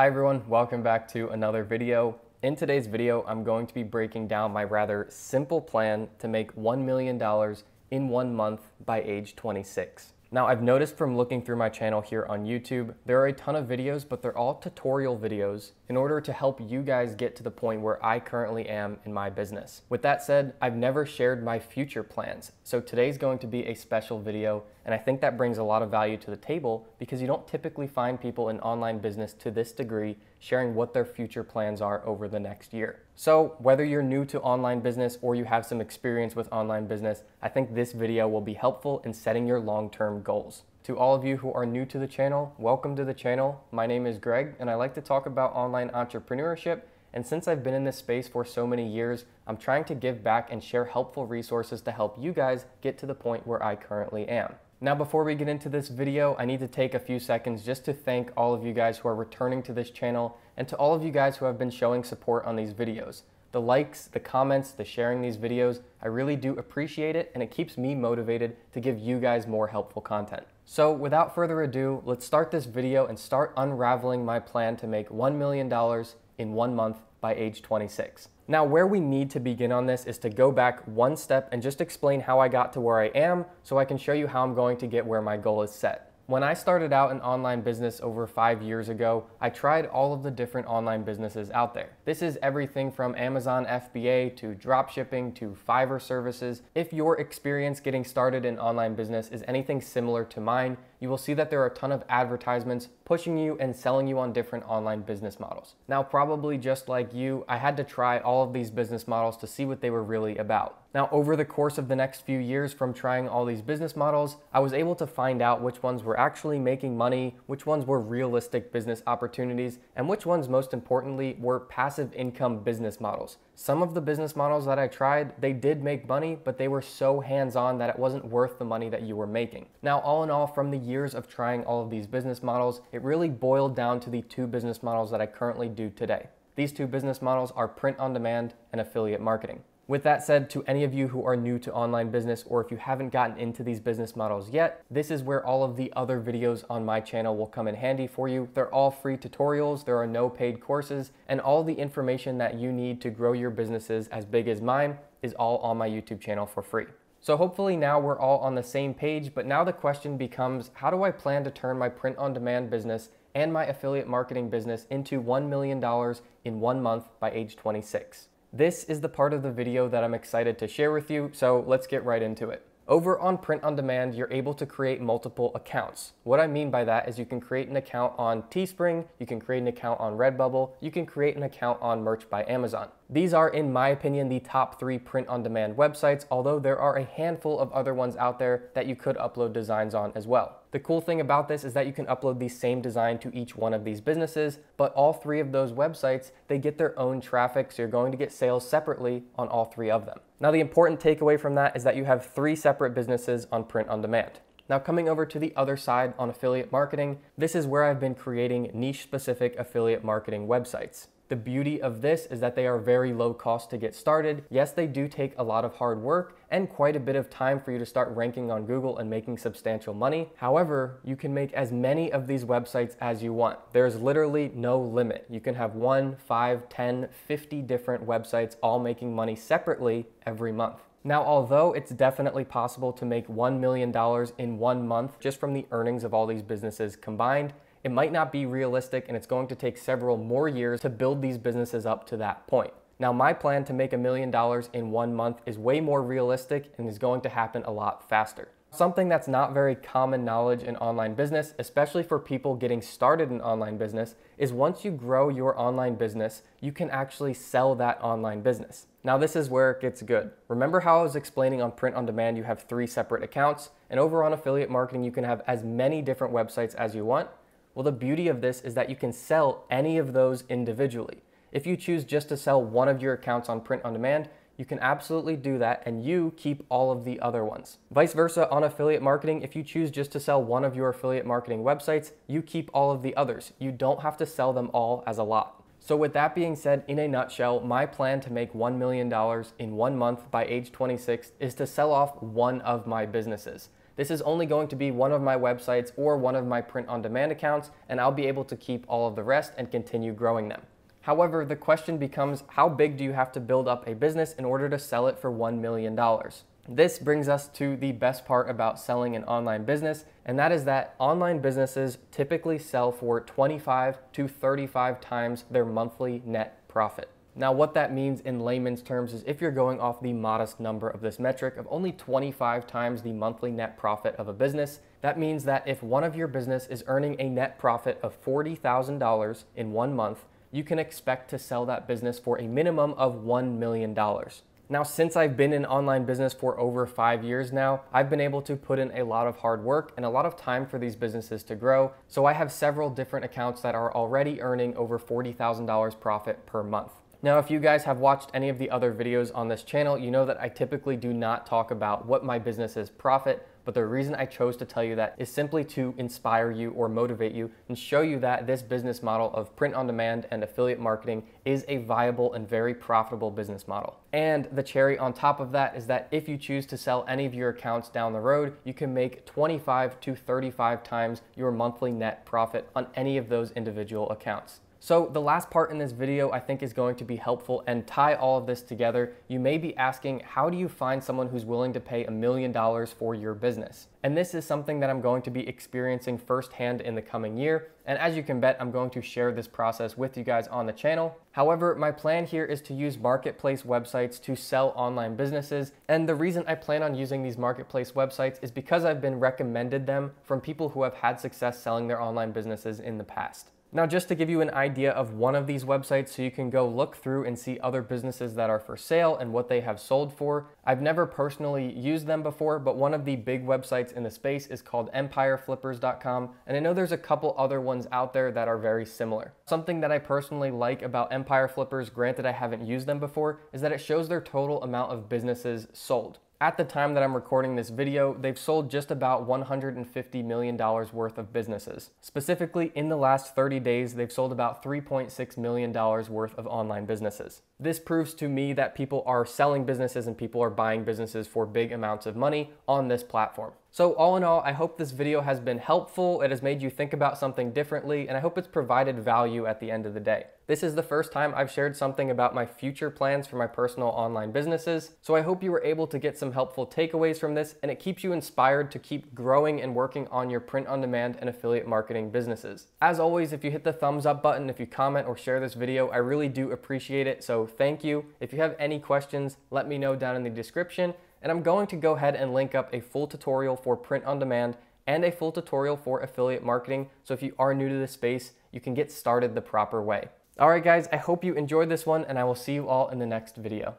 Hi everyone, welcome back to another video. In today's video, I'm going to be breaking down my rather simple plan to make $1 million in one month by age 26. Now I've noticed from looking through my channel here on YouTube, there are a ton of videos, but they're all tutorial videos in order to help you guys get to the point where I currently am in my business. With that said, I've never shared my future plans. So today's going to be a special video, and I think that brings a lot of value to the table because you don't typically find people in online business to this degree sharing what their future plans are over the next year. So whether you're new to online business or you have some experience with online business, I think this video will be helpful in setting your long-term goals. To all of you who are new to the channel, welcome to the channel. My name is Greg and I like to talk about online entrepreneurship and since I've been in this space for so many years, I'm trying to give back and share helpful resources to help you guys get to the point where I currently am. Now before we get into this video, I need to take a few seconds just to thank all of you guys who are returning to this channel and to all of you guys who have been showing support on these videos. The likes, the comments, the sharing these videos, I really do appreciate it and it keeps me motivated to give you guys more helpful content. So without further ado, let's start this video and start unraveling my plan to make $1 million in one month by age 26. Now, where we need to begin on this is to go back one step and just explain how I got to where I am so I can show you how I'm going to get where my goal is set. When I started out an online business over five years ago, I tried all of the different online businesses out there. This is everything from Amazon FBA to dropshipping to Fiverr services. If your experience getting started in online business is anything similar to mine, you will see that there are a ton of advertisements pushing you and selling you on different online business models. Now, probably just like you, I had to try all of these business models to see what they were really about. Now, over the course of the next few years from trying all these business models, I was able to find out which ones were actually making money, which ones were realistic business opportunities, and which ones, most importantly, were passive income business models. Some of the business models that I tried, they did make money, but they were so hands-on that it wasn't worth the money that you were making. Now, all in all, from the years of trying all of these business models, it really boiled down to the two business models that I currently do today. These two business models are print on demand and affiliate marketing. With that said, to any of you who are new to online business or if you haven't gotten into these business models yet, this is where all of the other videos on my channel will come in handy for you. They're all free tutorials, there are no paid courses, and all the information that you need to grow your businesses as big as mine is all on my YouTube channel for free. So hopefully now we're all on the same page, but now the question becomes, how do I plan to turn my print on demand business and my affiliate marketing business into $1 million in one month by age 26? This is the part of the video that I'm excited to share with you, so let's get right into it. Over on Print on Demand, you're able to create multiple accounts. What I mean by that is you can create an account on Teespring, you can create an account on Redbubble, you can create an account on Merch by Amazon. These are, in my opinion, the top three print on demand websites, although there are a handful of other ones out there that you could upload designs on as well. The cool thing about this is that you can upload the same design to each one of these businesses, but all three of those websites, they get their own traffic, so you're going to get sales separately on all three of them. Now the important takeaway from that is that you have three separate businesses on print on demand. Now coming over to the other side on affiliate marketing, this is where I've been creating niche specific affiliate marketing websites. The beauty of this is that they are very low cost to get started. Yes, they do take a lot of hard work and quite a bit of time for you to start ranking on Google and making substantial money. However, you can make as many of these websites as you want. There's literally no limit. You can have one, five, 10, 50 different websites all making money separately every month. Now, although it's definitely possible to make $1 million in one month just from the earnings of all these businesses combined, it might not be realistic and it's going to take several more years to build these businesses up to that point. Now, my plan to make a million dollars in one month is way more realistic and is going to happen a lot faster. Something that's not very common knowledge in online business, especially for people getting started in online business, is once you grow your online business, you can actually sell that online business. Now, this is where it gets good. Remember how I was explaining on print on demand, you have three separate accounts, and over on affiliate marketing, you can have as many different websites as you want. Well, the beauty of this is that you can sell any of those individually. If you choose just to sell one of your accounts on print on demand, you can absolutely do that and you keep all of the other ones. Vice versa on affiliate marketing, if you choose just to sell one of your affiliate marketing websites, you keep all of the others. You don't have to sell them all as a lot. So with that being said, in a nutshell, my plan to make $1 million in one month by age 26 is to sell off one of my businesses. This is only going to be one of my websites or one of my print on demand accounts, and I'll be able to keep all of the rest and continue growing them. However, the question becomes how big do you have to build up a business in order to sell it for $1 million? This brings us to the best part about selling an online business, and that is that online businesses typically sell for 25 to 35 times their monthly net profit. Now, what that means in layman's terms is if you're going off the modest number of this metric of only 25 times the monthly net profit of a business, that means that if one of your business is earning a net profit of $40,000 in one month, you can expect to sell that business for a minimum of $1 million. Now, since I've been in online business for over five years now, I've been able to put in a lot of hard work and a lot of time for these businesses to grow. So I have several different accounts that are already earning over $40,000 profit per month. Now, if you guys have watched any of the other videos on this channel, you know that I typically do not talk about what my business's profit but the reason I chose to tell you that is simply to inspire you or motivate you and show you that this business model of print on demand and affiliate marketing is a viable and very profitable business model. And the cherry on top of that is that if you choose to sell any of your accounts down the road, you can make 25 to 35 times your monthly net profit on any of those individual accounts. So the last part in this video I think is going to be helpful and tie all of this together. You may be asking, how do you find someone who's willing to pay a million dollars for your business? And this is something that I'm going to be experiencing firsthand in the coming year. And as you can bet, I'm going to share this process with you guys on the channel. However, my plan here is to use marketplace websites to sell online businesses. And the reason I plan on using these marketplace websites is because I've been recommended them from people who have had success selling their online businesses in the past. Now, just to give you an idea of one of these websites so you can go look through and see other businesses that are for sale and what they have sold for. I've never personally used them before, but one of the big websites in the space is called empireflippers.com. And I know there's a couple other ones out there that are very similar. Something that I personally like about Empire Flippers, granted I haven't used them before, is that it shows their total amount of businesses sold. At the time that I'm recording this video, they've sold just about $150 million worth of businesses. Specifically, in the last 30 days, they've sold about $3.6 million worth of online businesses. This proves to me that people are selling businesses and people are buying businesses for big amounts of money on this platform. So all in all, I hope this video has been helpful. It has made you think about something differently, and I hope it's provided value at the end of the day. This is the first time I've shared something about my future plans for my personal online businesses, so I hope you were able to get some helpful takeaways from this, and it keeps you inspired to keep growing and working on your print-on-demand and affiliate marketing businesses. As always, if you hit the thumbs up button, if you comment or share this video, I really do appreciate it, so thank you. If you have any questions, let me know down in the description, and I'm going to go ahead and link up a full tutorial for print on demand and a full tutorial for affiliate marketing. So if you are new to this space, you can get started the proper way. All right, guys, I hope you enjoyed this one and I will see you all in the next video.